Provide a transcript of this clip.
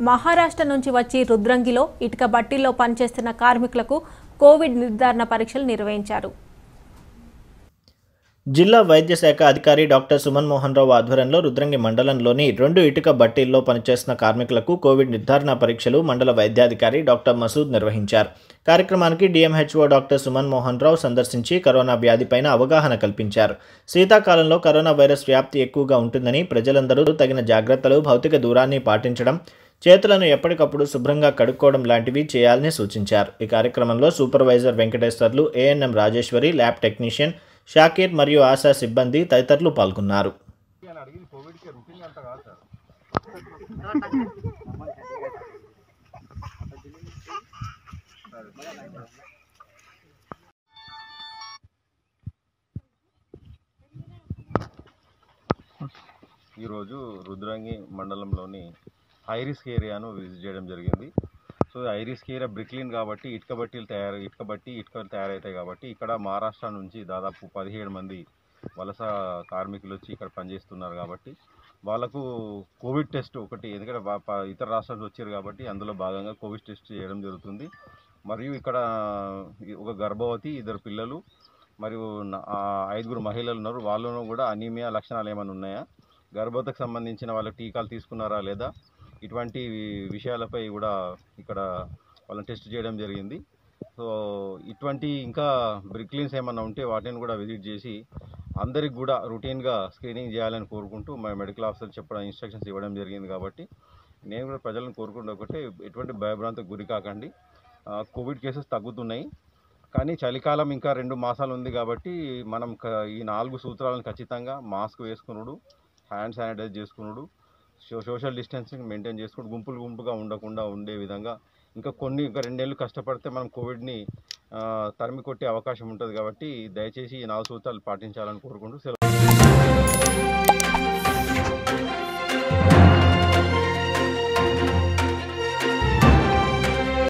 మహారాష్ట్ర నుంచి వచ్చి రుద్రంగిలో ఇటుక బట్టీల్లో పనిచేస్తున్న కార్మికులకు కోవిడ్ నిర్ధారణ పరీక్షలు నిర్వహించారు. జిల్లా వైద్య శాఖ అధికారి డాక్టర్ సుమన్ మోహన్ రావు ఆధ్వర్యంలో రుద్రంగి మండలంలోని రెండు ఇటుక బట్టీల్లో పనిచేస్తున్న కార్మికులకు కోవిడ్ నిర్ధారణ పరీక్షలు మండల వైద్యాధికారి డాక్టర్ మసూద్ నిర్వహించారు. కార్యక్రమానికి డిఎంహెచ్ఓ డాక్టర్ సుమన్ మోహన్ రావు సందర్శించి కరోనా వ్యాధిపైన అవగాహన కల్పించారు. శీతాకాలంలో కరోనా వైరస్ వ్యాప్తి ఎక్కువగా ఉంటుందని ప్రజలందరూ తగిన జాగ్రత్తలు భౌతిక దూరాన్ని పాటించడం చేతులను ఎప్పటికప్పుడు శుభ్రంగా కడుక్కోవడం లాంటివి చేయాలని సూచించారు. ఈ కార్యక్రమంలో supervisor Venkateswarlu ANM Rajeswari lab technician Shakir మరియు ఆశా సిబ్బంది తదితరులు పాల్గొన్నారు. ఈరోజు రుద్రంగి మండలంలోని ఐరిస్క్ ఏరియాను విజిట్ చేయడం జరిగింది. సో హై ఏరియా బ్రిక్లిన్ కాబట్టి ఇటుక బట్టీలు తయారు ఇటుక బట్టి ఇటుకలు తయారవుతాయి కాబట్టి ఇక్కడ మహారాష్ట్ర నుంచి దాదాపు పదిహేడు మంది వలస కార్మికులు వచ్చి ఇక్కడ పనిచేస్తున్నారు కాబట్టి వాళ్ళకు కోవిడ్ టెస్ట్ ఒకటి ఎందుకంటే ఇతర రాష్ట్రాలు వచ్చారు కాబట్టి అందులో భాగంగా కోవిడ్ టెస్ట్ చేయడం జరుగుతుంది. మరియు ఇక్కడ ఒక గర్భవతి ఇద్దరు పిల్లలు మరియు ఐదుగురు మహిళలు ఉన్నారు. వాళ్ళను కూడా అనీమియా లక్షణాలు ఏమైనా ఉన్నాయా? గర్భవతికి సంబంధించిన వాళ్ళ టీకాలు తీసుకున్నారా లేదా? ఇటువంటి విషయాలపై కూడా ఇక్కడ వాళ్ళని టెస్ట్ చేయడం జరిగింది. సో ఇటువంటి ఇంకా బ్రిక్లిన్స్ ఏమన్నా ఉంటే వాటిని కూడా విజిట్ చేసి అందరికి కూడా రొటీన్గా స్క్రీనింగ్ చేయాలని కోరుకుంటూ మా మెడికల్ ఆఫీసర్ చెప్పడం ఇన్స్ట్రక్షన్స్ ఇవ్వడం జరిగింది కాబట్టి నేను కూడా ప్రజలను కోరుకుంటే ఒకటే ఎటువంటి భయభ్రాంతికి గురి కాకండి. కోవిడ్ కేసెస్ తగ్గుతున్నాయి. కానీ చలికాలం ఇంకా రెండు మాసాలు ఉంది కాబట్టి మనం ఈ నాలుగు సూత్రాలను ఖచ్చితంగా మాస్క్ వేసుకునుడు హ్యాండ్ శానిటైజ్ చేసుకునుడు సోషల్ డిస్టెన్సింగ్ మెయింటైన్ చేసుకుంటూ గుంపులు గుంపుగా ఉండకుండా ఉండే విధంగా ఇంకా కొన్ని ఇంకా రెండేళ్ళు కష్టపడితే మనం కోవిడ్ని తరిమి కొట్టే అవకాశం ఉంటుంది కాబట్టి దయచేసి ఈ నాలుగు సూత్రాలు పాటించాలని కోరుకుంటూ